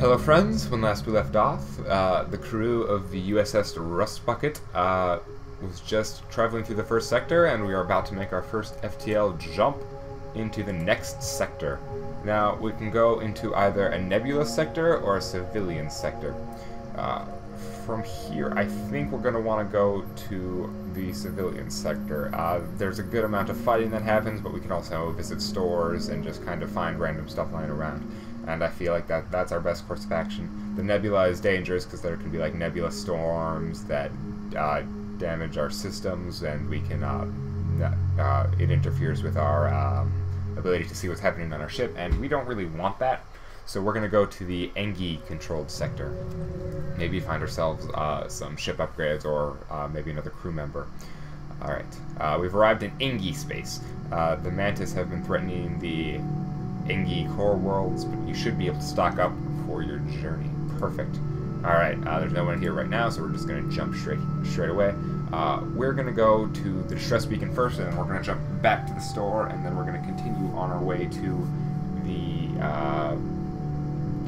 Hello friends, when last we left off, uh, the crew of the USS Rust Bucket uh, was just traveling through the first sector and we are about to make our first FTL jump into the next sector. Now, we can go into either a nebula sector or a civilian sector. Uh, from here, I think we're going to want to go to the civilian sector. Uh, there's a good amount of fighting that happens, but we can also visit stores and just kind of find random stuff lying around. And I feel like that that's our best course of action. The nebula is dangerous because there can be like nebula storms that uh, damage our systems, and we can uh, uh it interferes with our um, ability to see what's happening on our ship, and we don't really want that. So we're going to go to the Engi-controlled sector. Maybe find ourselves uh, some ship upgrades or uh, maybe another crew member. Alright, uh, we've arrived in Engi space. The Mantis have been threatening the Engi core worlds, but you should be able to stock up for your journey. Perfect. Alright, uh, there's no one here right now, so we're just going to jump straight straight away. Uh, we're going to go to the distress beacon first, and then we're going to jump back to the store, and then we're going to continue on our way to the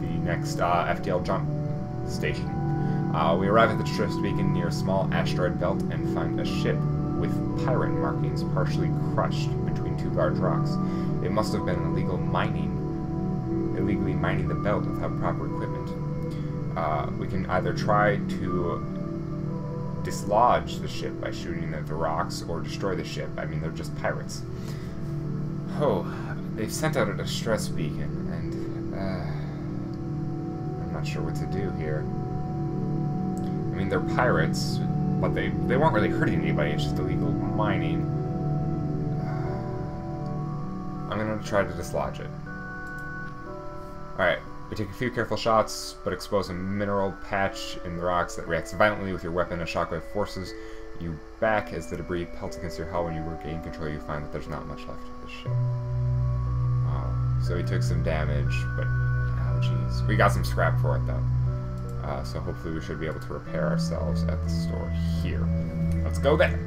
the next uh, FTL jump station. Uh, we arrive at the distress beacon near a small asteroid belt and find a ship with pirate markings partially crushed two large rocks. It must have been illegal mining, illegally mining the belt without proper equipment. Uh, we can either try to dislodge the ship by shooting at the rocks or destroy the ship. I mean, they're just pirates. Oh, they've sent out a distress beacon, and uh, I'm not sure what to do here. I mean, they're pirates, but they, they weren't really hurting anybody, it's just illegal mining. Gonna try to dislodge it. Alright, we take a few careful shots, but expose a mineral patch in the rocks that reacts violently with your weapon and shockwave forces you back as the debris pelts against your hull when you regain control you find that there's not much left of the ship. Oh, so we took some damage, but oh jeez. We got some scrap for it, though. Uh, so hopefully we should be able to repair ourselves at the store here. Let's go there!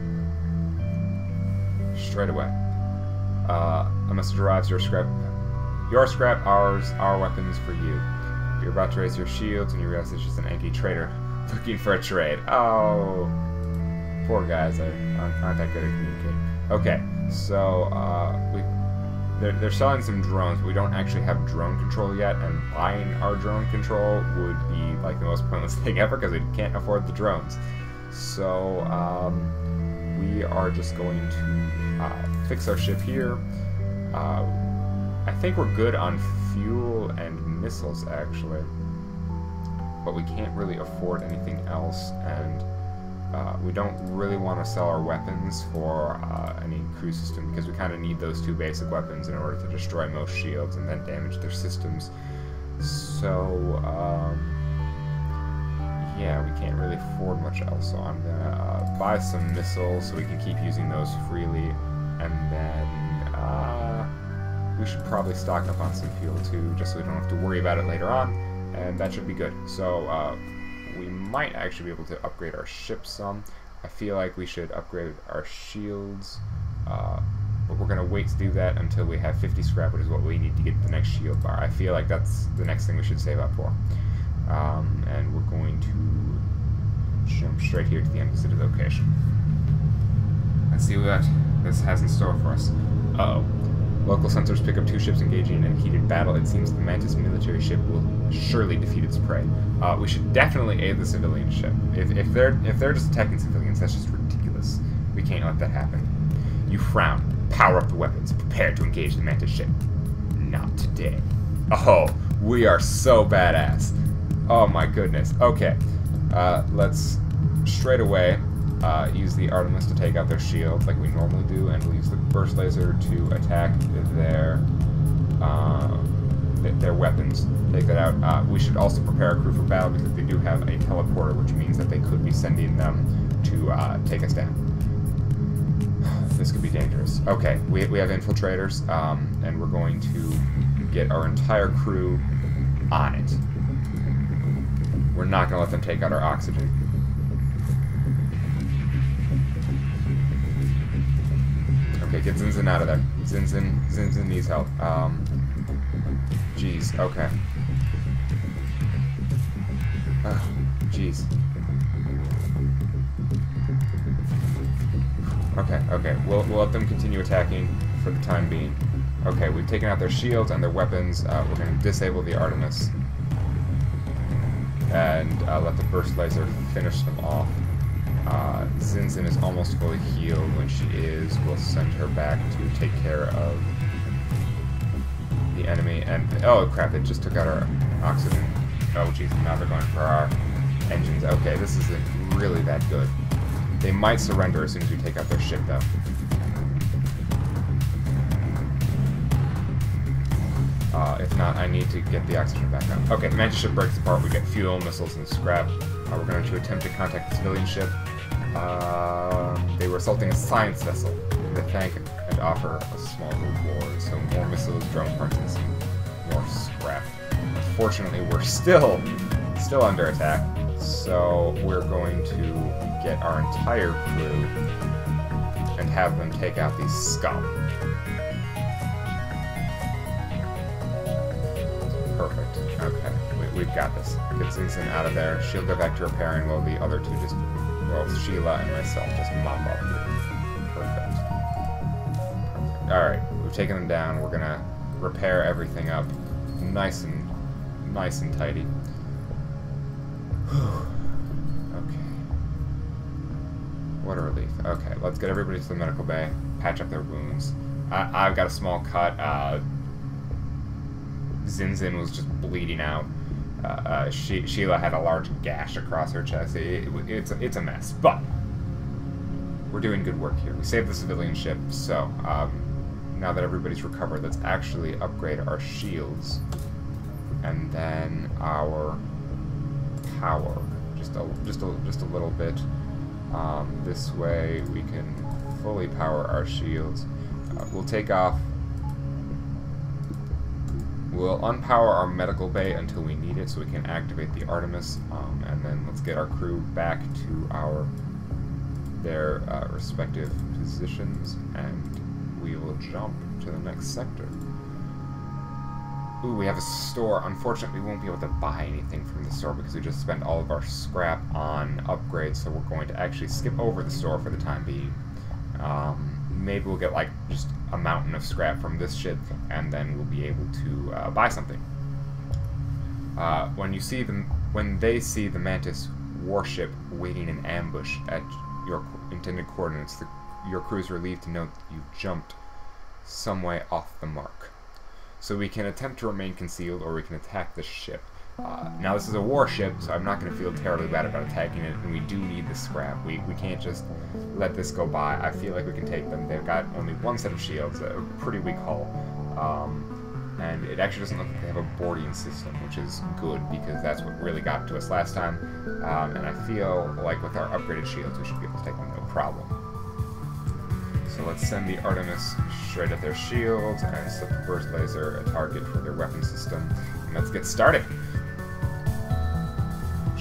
Straight away. Uh, a message arrives, your scrap, your scrap, ours, our weapons for you. You're about to raise your shields and you realize it's just an Engi trader looking for a trade. Oh, poor guys, I aren't, aren't that good at communicating. Okay, so uh, we they're, they're selling some drones, but we don't actually have drone control yet, and buying our drone control would be like the most pointless thing ever because we can't afford the drones. So um, we are just going to uh, fix our ship here. Uh, I think we're good on fuel and missiles actually, but we can't really afford anything else, and uh, we don't really want to sell our weapons for uh, any crew system because we kind of need those two basic weapons in order to destroy most shields and then damage their systems. So, um, yeah, we can't really afford much else. So I'm gonna uh, buy some missiles so we can keep using those freely, and then uh, we should probably stock up on some fuel too, just so we don't have to worry about it later on, and that should be good. So uh, we might actually be able to upgrade our ship some. I feel like we should upgrade our shields, uh, but we're going to wait to do that until we have 50 scrap, which is what we need to get the next shield bar. I feel like that's the next thing we should save up for. Um, and we're going to jump straight here to the Engi City location. Let's see what this has in store for us. Uh oh Local sensors pick up two ships engaging in a heated battle. It seems the Mantis military ship will surely defeat its prey. Uh, we should definitely aid the civilian ship. If, if they're if they're just attacking civilians, that's just ridiculous. We can't let that happen. You frown. Power up the weapons. Prepare to engage the Mantis ship. Not today. Oh, we are so badass. Oh my goodness. Okay, uh, let's straight away uh, use the Artemis to take out their shield like we normally do, and we'll use the burst laser to attack their uh, their weapons. Take that out. Uh, we should also prepare a crew for battle because they do have a teleporter, which means that they could be sending them to uh, take us down. This could be dangerous. Okay, we, we have infiltrators, um, and we're going to get our entire crew on it. We're not going to let them take out our oxygen. Okay, get Zinzin out of there. Zinzin, Zinzin needs help. Um, jeez, okay. Jeez. Okay, okay. We'll, we'll let them continue attacking for the time being. Okay, we've taken out their shields and their weapons. Uh, we're going to disable the Artemis. And uh, let the Burst Laser finish them off. Uh, Zinzin is almost fully healed. When she is, we'll send her back to take care of the enemy. And, oh crap, it just took out our oxygen. Oh jeez, now they're going for our engines. Okay, this isn't really that good. They might surrender as soon as we take out their ship, though. Uh, if not, I need to get the oxygen back up. Okay, the Mantis ship breaks apart. We get fuel, missiles, and scrap. Uh, we're going to attempt to contact the civilian ship. Uh, they were assaulting a science vessel. They thank and offer a small reward. So more missiles, drone parts, and more scrap. Unfortunately, we're still, still under attack. So we're going to get our entire crew and have them take out these scum. Perfect. Okay, we, have got this. Get Zinzin out of there. She'll go back to repairing while the other two just, well, Sheila and myself just mop up. Perfect. Perfect. Alright, we've taken them down. We're gonna repair everything up nice and nice and tidy. okay. What a relief. Okay, let's get everybody to the medical bay, patch up their wounds. I, have got a small cut. Uh, Zinzin was just bleeding out. Uh, she, Sheila had a large gash across her chest. It, it, it's, a, it's a mess, but we're doing good work here. We saved the civilian ship, so um, now that everybody's recovered, let's actually upgrade our shields. And then our power, just a, just a, just a little bit. Um, this way we can fully power our shields. Uh, we'll take off We'll unpower our medical bay until we need it so we can activate the Artemis, um, and then let's get our crew back to our their uh, respective positions, and we will jump to the next sector. Ooh, we have a store. Unfortunately, we won't be able to buy anything from the store because we just spent all of our scrap on upgrades, so we're going to actually skip over the store for the time being. Um, maybe we'll get like just a mountain of scrap from this ship, and then we'll be able to uh, buy something. Uh, when you see them, when they see the Mantis warship waiting in ambush at your intended coordinates, the, your crew is relieved to note that you've jumped some way off the mark. So we can attempt to remain concealed, or we can attack the ship. Uh, now this is a warship, so I'm not going to feel terribly bad about attacking it, and we do need the scrap. We, we can't just let this go by. I feel like we can take them. They've got only one set of shields, a pretty weak hull, um, and it actually doesn't look like they have a boarding system, which is good, because that's what really got to us last time, um, and I feel like with our upgraded shields, we should be able to take them no problem. So let's send the Artemis straight at their shields and set the burst laser a target for their weapon system. And let's get started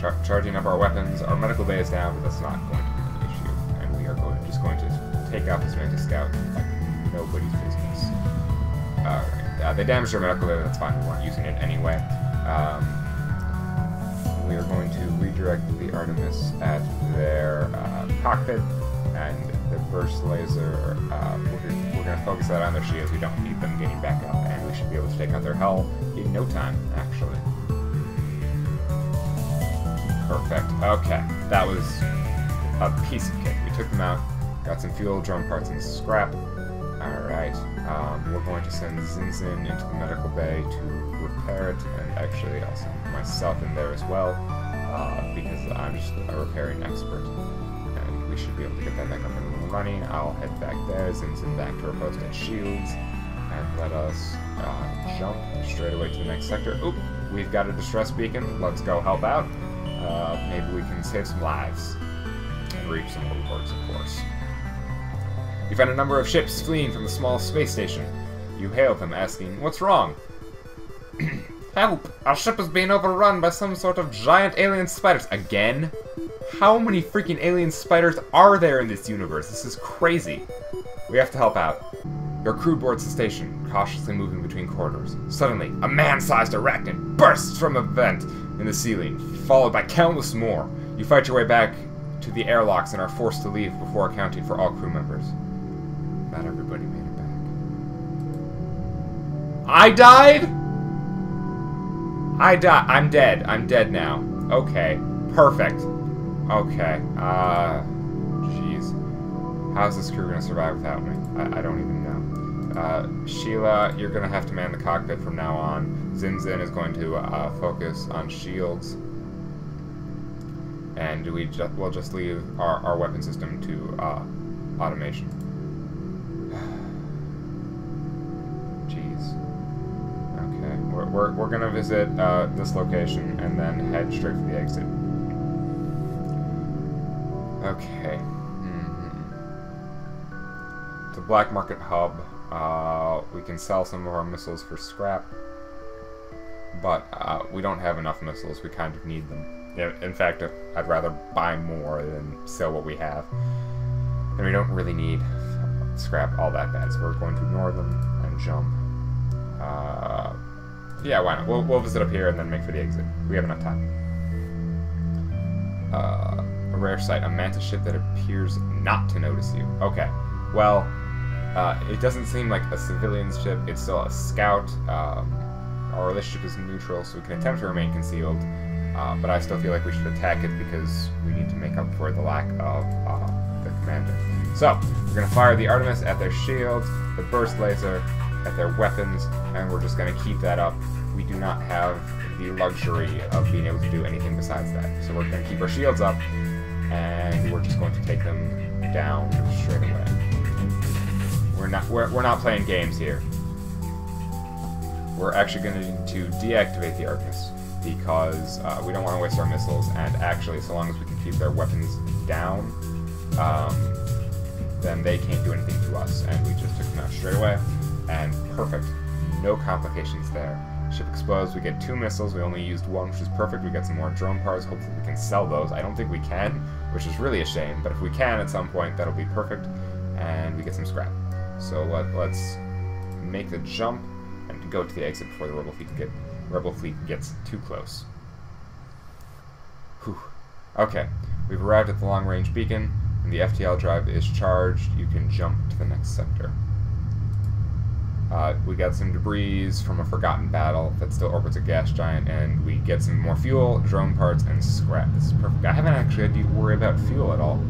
char charging up our weapons. Our medical bay is down, but that's not going to be an issue. And we are going just going to take out this Mantis Scout like nobody's business. Alright, uh, they damaged our medical bay, that's fine. We weren't using it anyway. Um, we are going to redirect the Artemis at their uh, cockpit, and the burst laser, uh, we're, we're going to focus that on their shields. We don't need them getting back up, and we should be able to take out their hull in no time, actually. Perfect. Okay, that was a piece of cake. We took them out, got some fuel, drone parts, and scrap. Alright, um, we're going to send Zinzin into the medical bay to repair it, and actually I'll send myself in there as well, uh, because I'm just a repairing expert. And we should be able to get that back up and running. I'll head back there, Zinzin back to her post at Shields, and let us uh, jump straight away to the next sector. Oop, we've got a distress beacon. Let's go help out. Uh, maybe we can save some lives and reap some rewards, of course. You find a number of ships fleeing from the small space station. You hail them, asking, What's wrong? Help! Our ship is being overrun by some sort of giant alien spiders. Again? How many freaking alien spiders are there in this universe? This is crazy. We have to help out. Your crew boards the station, cautiously moving between corridors. Suddenly, a man-sized arachnid bursts from a vent in the ceiling, followed by countless more. You fight your way back to the airlocks and are forced to leave before accounting for all crew members. Not everybody made it back. I died? I died. I'm dead. I'm dead now. Okay. Perfect. Okay. Uh, jeez. How's this crew gonna survive without me? I, I don't even know. Uh, Sheila, you're gonna have to man the cockpit from now on. Zinzin is going to uh, focus on shields. And we ju we'll just leave our, our weapon system to uh, automation. Jeez. Okay, we're, we're, we're gonna visit uh, this location and then head straight for the exit. Okay. Mm -hmm. The black market hub. Uh, we can sell some of our missiles for scrap, but uh, we don't have enough missiles. We kind of need them. In fact, I'd rather buy more than sell what we have. And we don't really need scrap all that bad, so we're going to ignore them and jump. Uh, yeah, why not? We'll, we'll visit up here and then make for the exit. We have enough time. Uh, a rare sight, a mantis ship that appears not to notice you. Okay, well, uh, it doesn't seem like a civilian ship. It's still a scout. Um, our relationship is neutral, so we can attempt to remain concealed. Uh, but I still feel like we should attack it because we need to make up for the lack of uh, the commander. So, we're going to fire the Artemis at their shields, the burst laser at their weapons, and we're just going to keep that up. We do not have the luxury of being able to do anything besides that. So we're going to keep our shields up, and we're just going to take them down straight away. We're not we're, we're not playing games here. We're actually going to deactivate the Artemis because uh, we don't want to waste our missiles, and actually, so long as we can keep their weapons down, um, then they can't do anything to us, and we just took them out straight away, and perfect. No complications there. Ship explodes, we get two missiles, we only used one, which is perfect, we get some more drone parts, hopefully we can sell those. I don't think we can, which is really a shame, but if we can at some point, that'll be perfect, and we get some scrap. So let, let's make the jump and go to the exit before the rebel fleet get rebel fleet gets too close. Whew. Okay, we've arrived at the long-range beacon, and the FTL drive is charged. You can jump to the next sector. Uh, we got some debris from a forgotten battle that still orbits a gas giant, and we get some more fuel, drone parts, and scrap. This is perfect. I haven't actually had to worry about fuel at all,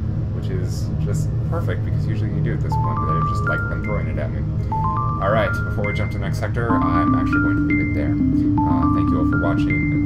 which is just perfect, because usually you do at this point, but they've just like them throwing it at me. Alright, before we jump to the next sector, I'm actually going to leave it there. Uh, thank you all for watching,